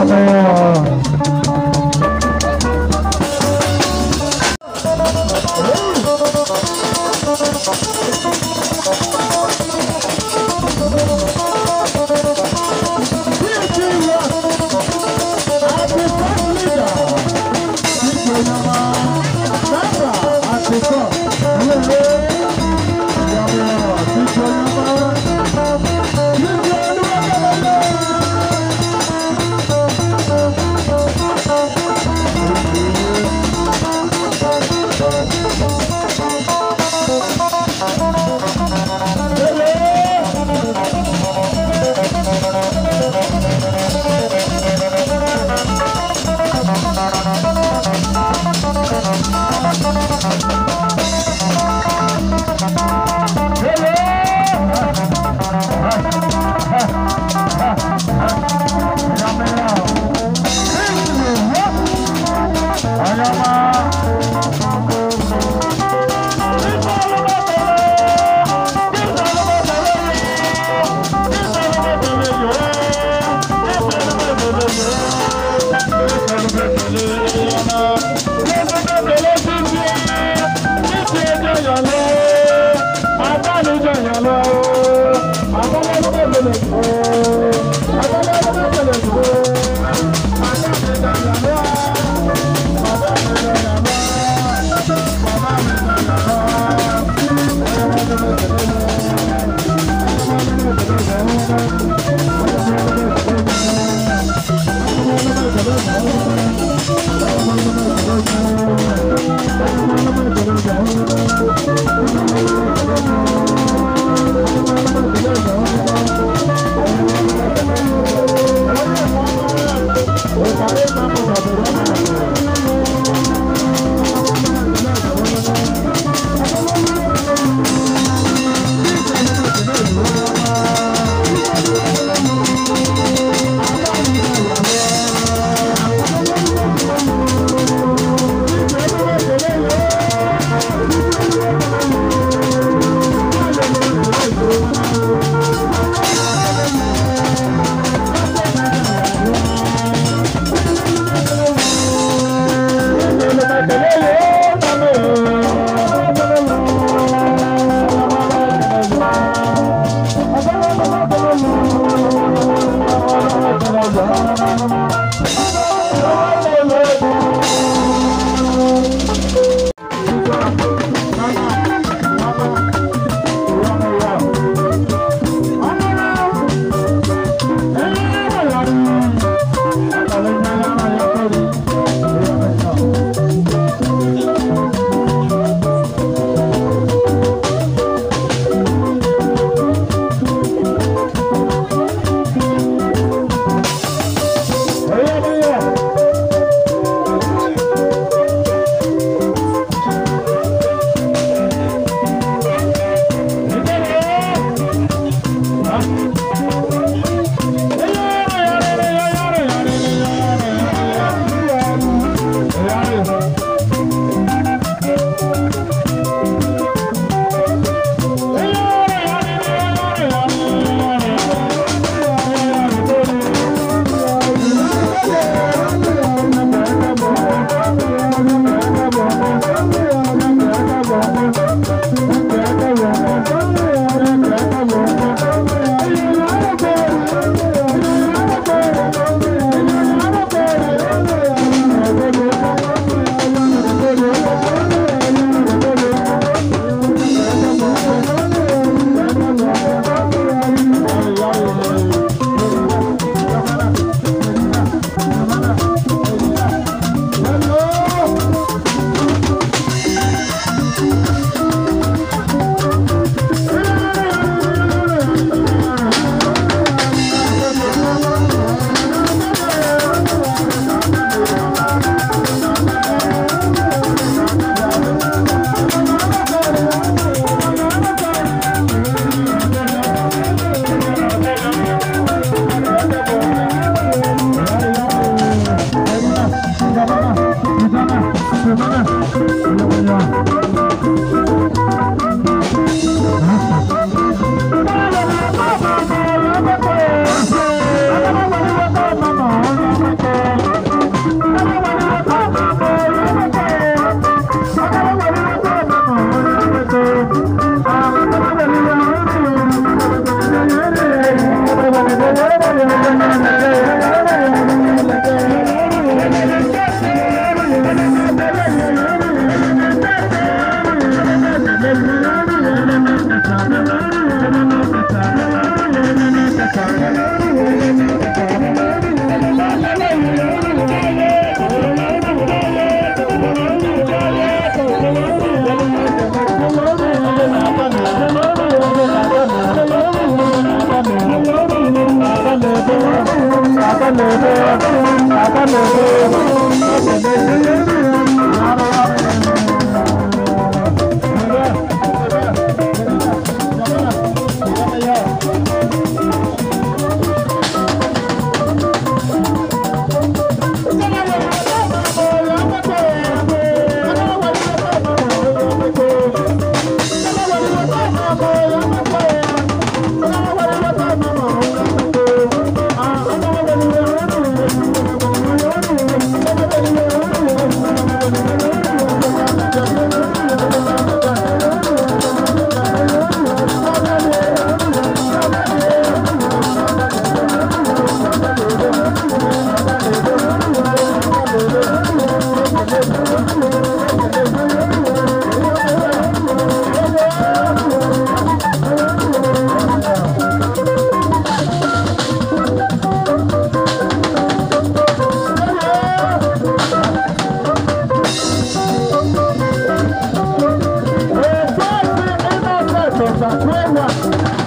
Amen. Come on. Look.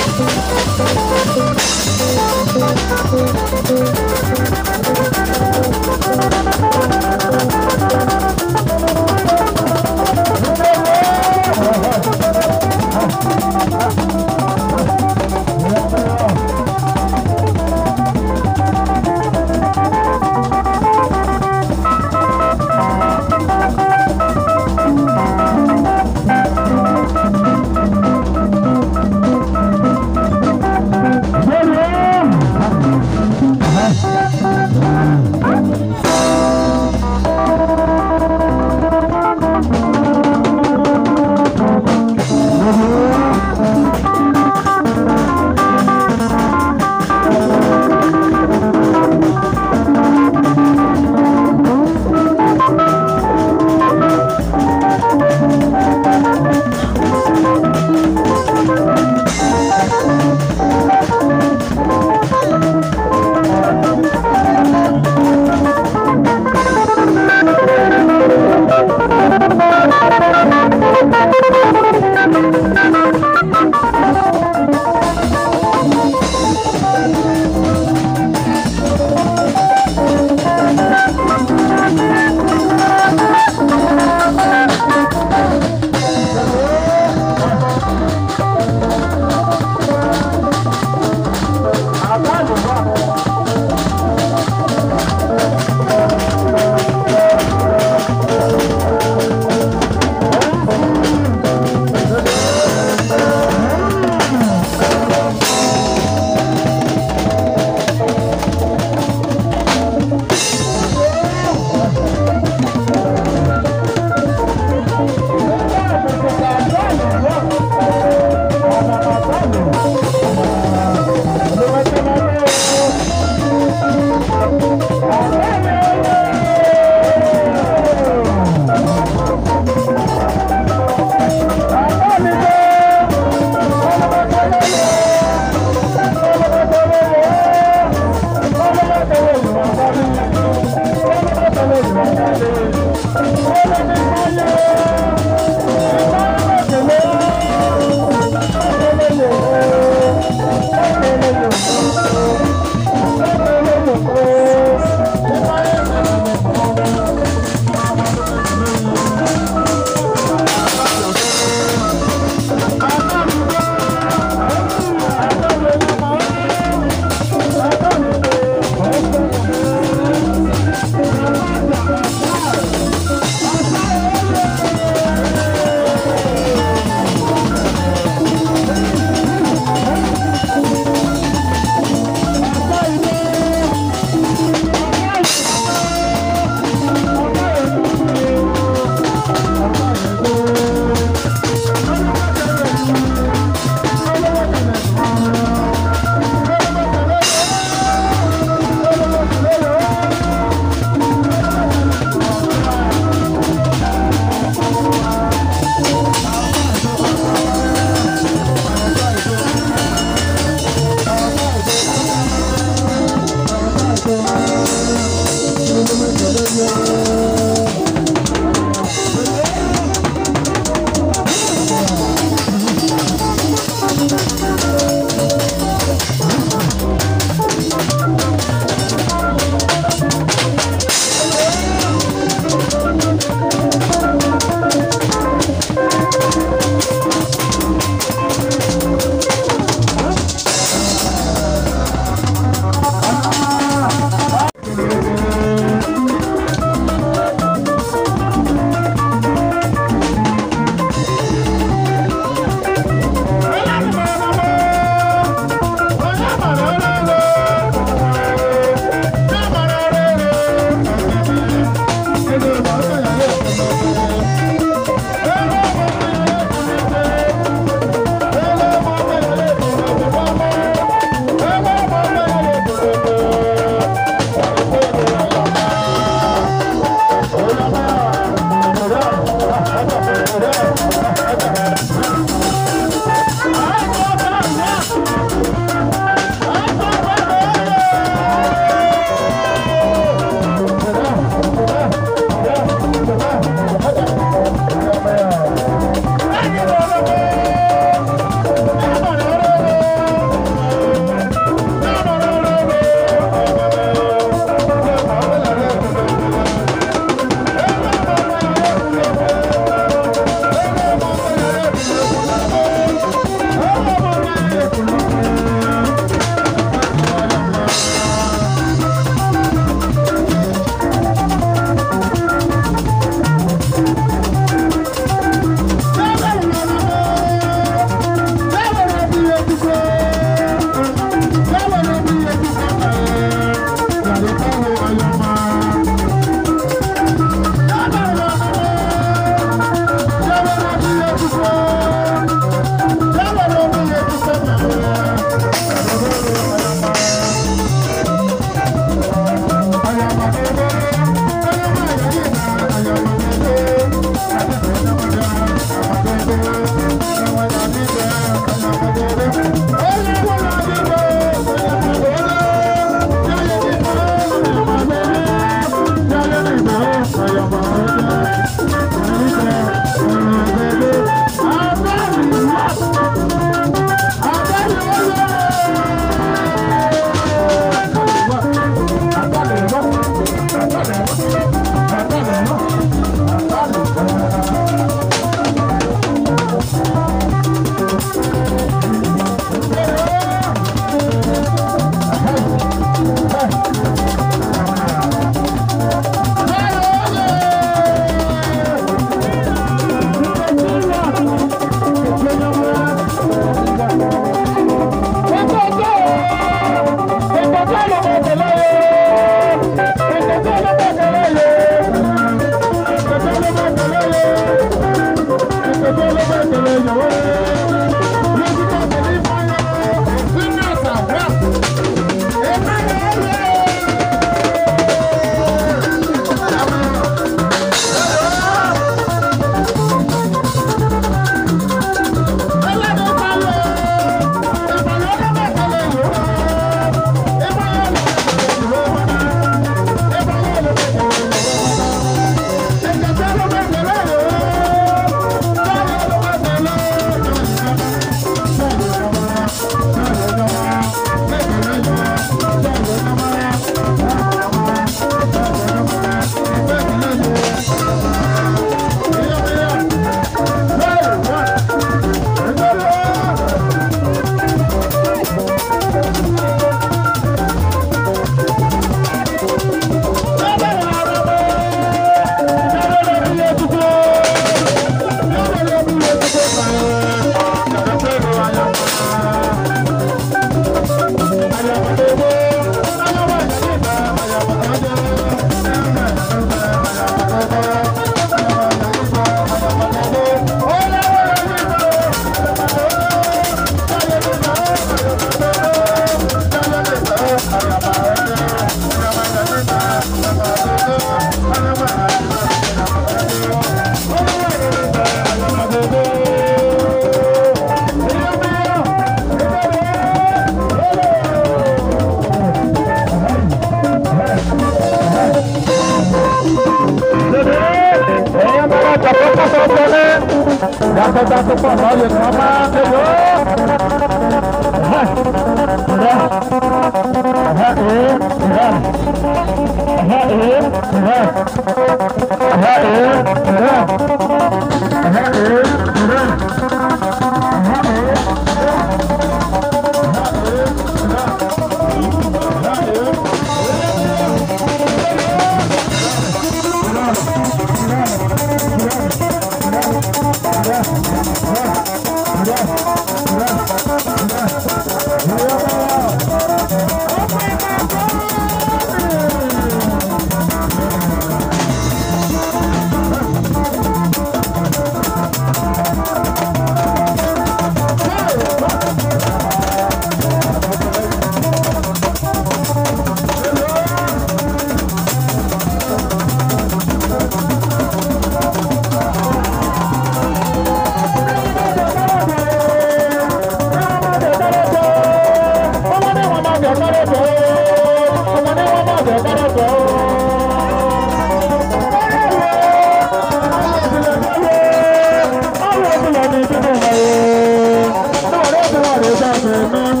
Thank you.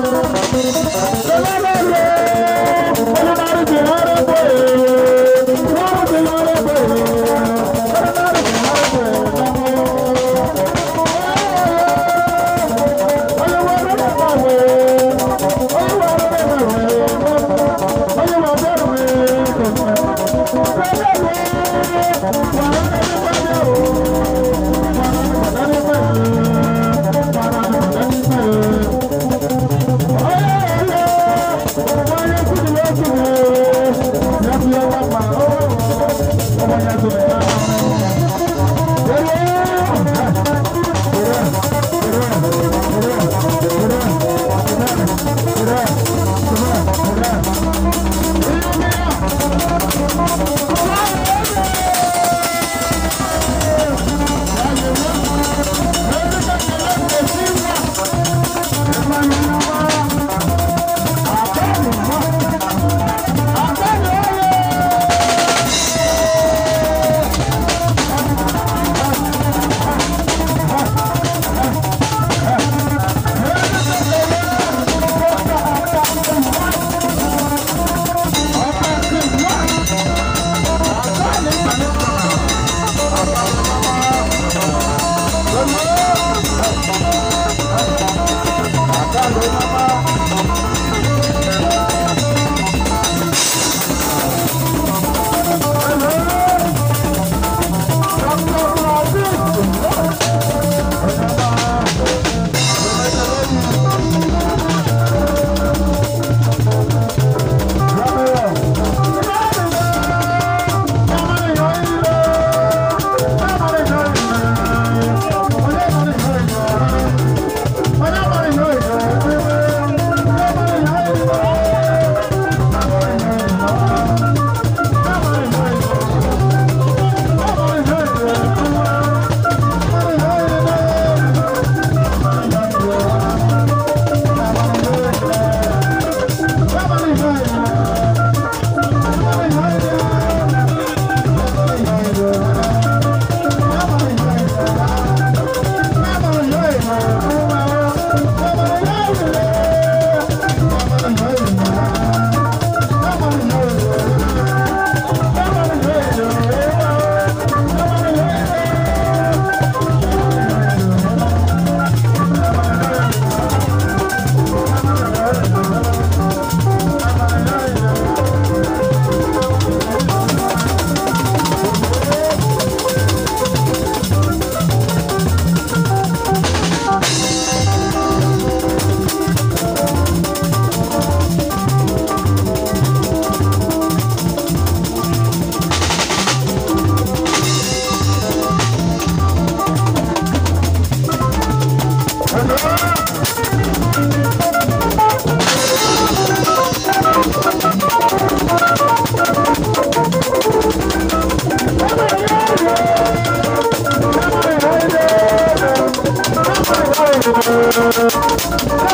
랄랄로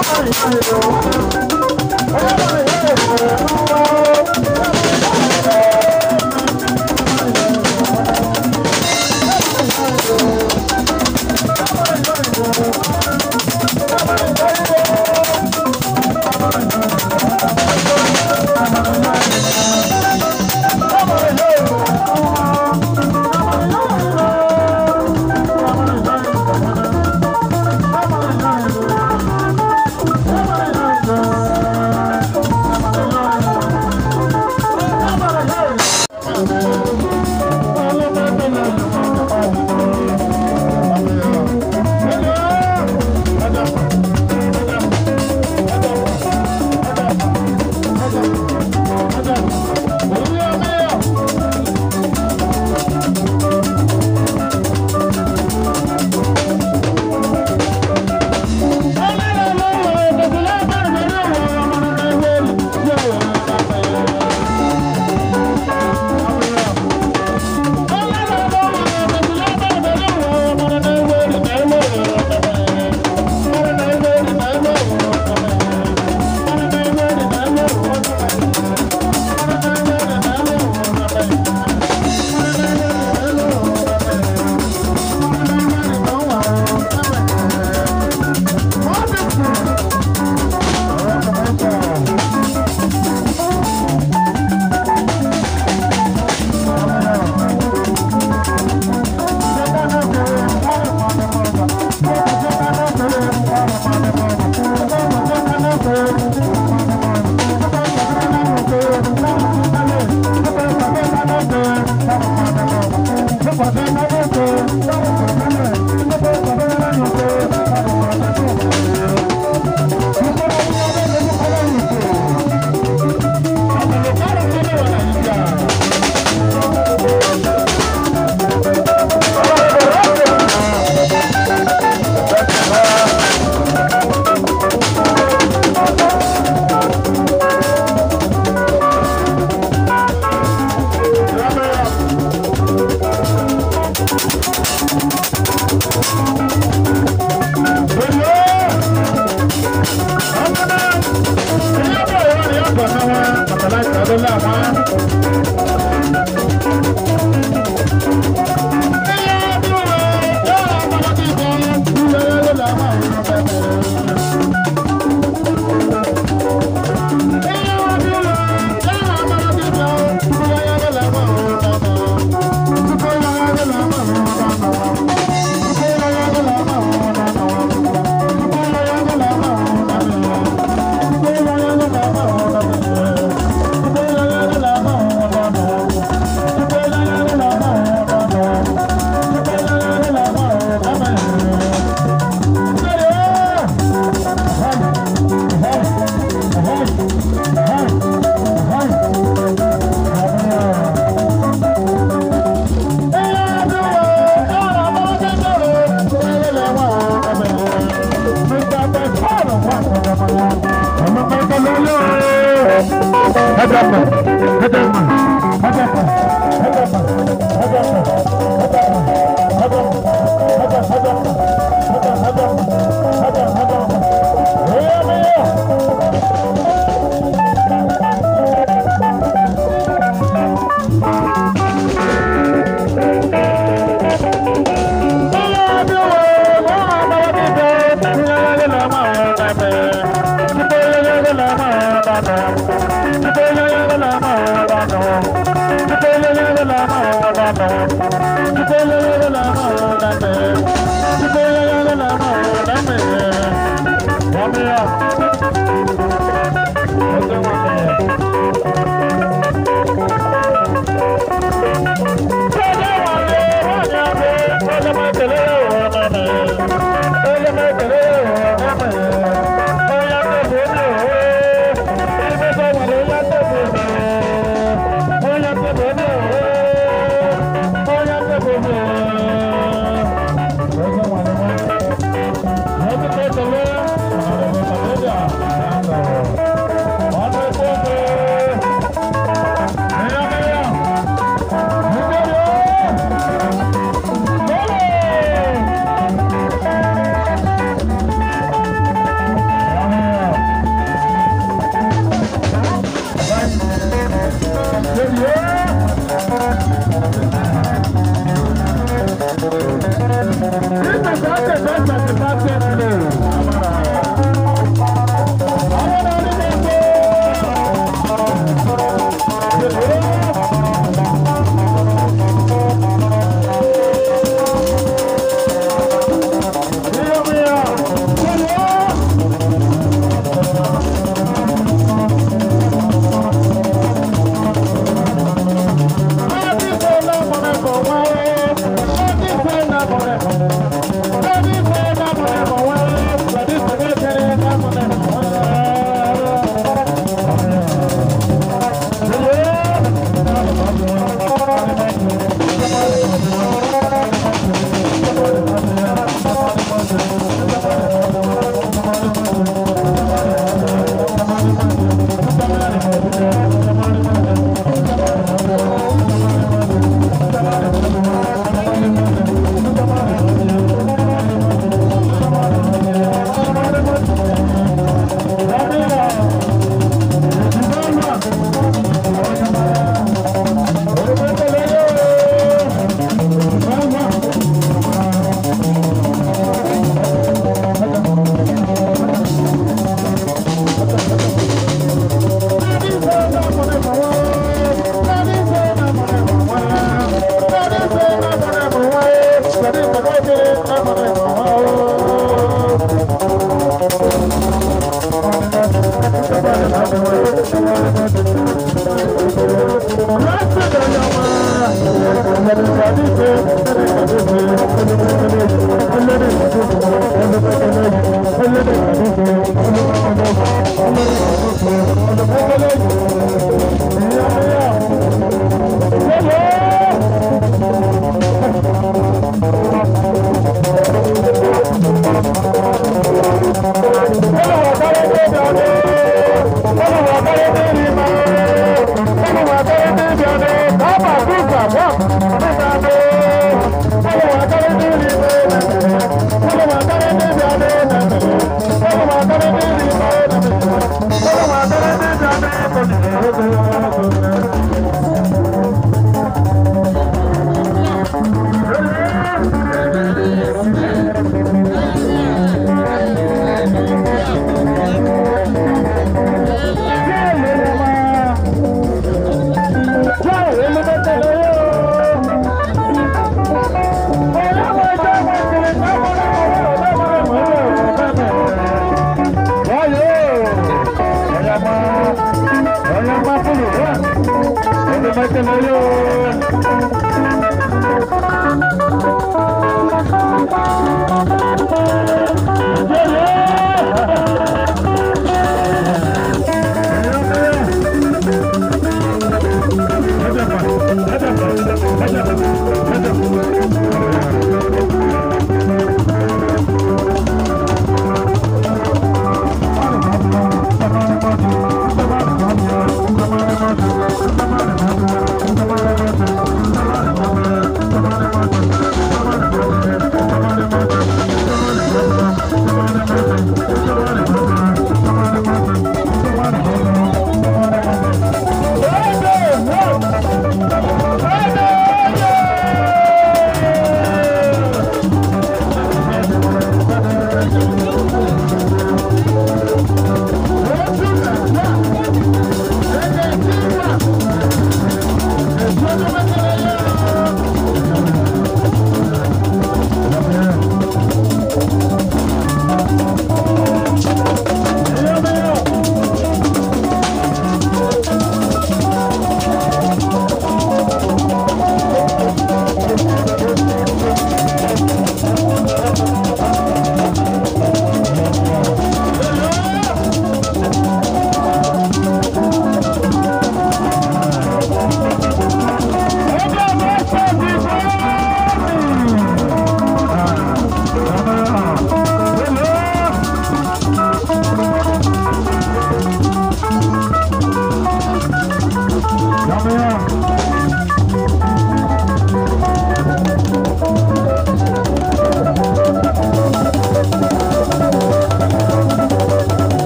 This is how the best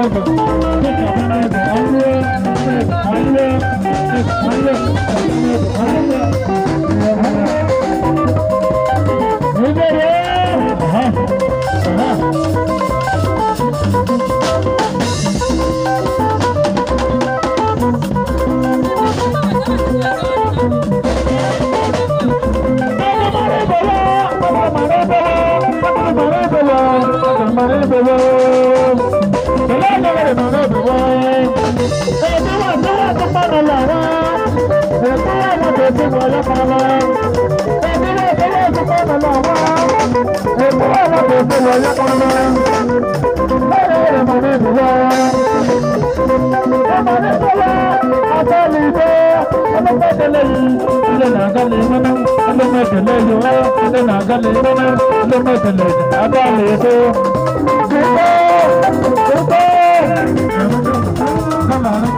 Hamburger, Pizza Hamburger, Hamburger, Hamburger, Hamburger, Hamburger, Hamburger, èmi náà lọ bẹ̀ sí wọn lọ́kàn lọ. èmi náà tó lè fi kọ́ lọ́mọ wọn. èmi náà lọ bẹ̀ sí wọn lọ́kàn lọ. lọ́rọ̀ rẹ̀ mọ̀ ní ìlú lọ. ọmọ ní sọ́lá ọjọ́ mi dé. ọlọ́mọdélé yìí ilé nàgálè nínú. ọlọ́mọdélé yìí wá ilé nàgálè nínú. ọlọ́mọdélé yìí abáàlè tó. Thank you.